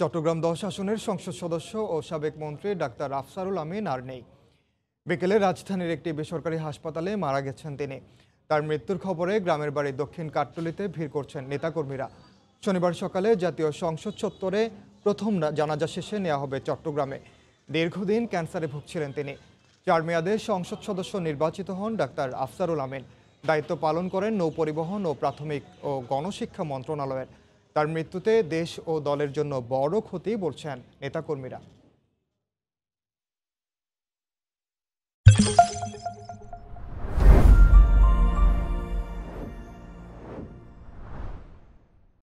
চট্টগ্রাম দশ আসনের সংসদ সদস্য ও সাবেক মন্ত্রী ডাক্তার আফসারুল আমিন আর নেই। বিকেলে রাজধানীর একটি বেসরকারি হাসপাতালে মারা গেছেন তিনি। তার মৃত্যুর খবরে গ্রামের বাড়ি দক্ষিণ কাঠটুলিতে ভিড় করছেন নেতাকর্মীরা। শনিবার সকালে জাতীয় সংসদ চত্বরে প্রথম জানাজা শেষে নেওয়া হবে চট্টগ্রামে। দীর্ঘদিন ক্যান্সারে ভুগছিলেন তিনি। চার মেয়াদে সংসদ সদস্য নির্বাচিত হন ডাক্তার আফসারুল আমিন। দায়িত্ব পালন করেন নৌপরিবহন ও প্রাথমিক ও গণশিক্ষা মন্ত্রণালয়ের। তার মৃত্যুতে দেশ ও দলের জন্য বড় ক্ষতি বলছেন নেতাকর্মীরা।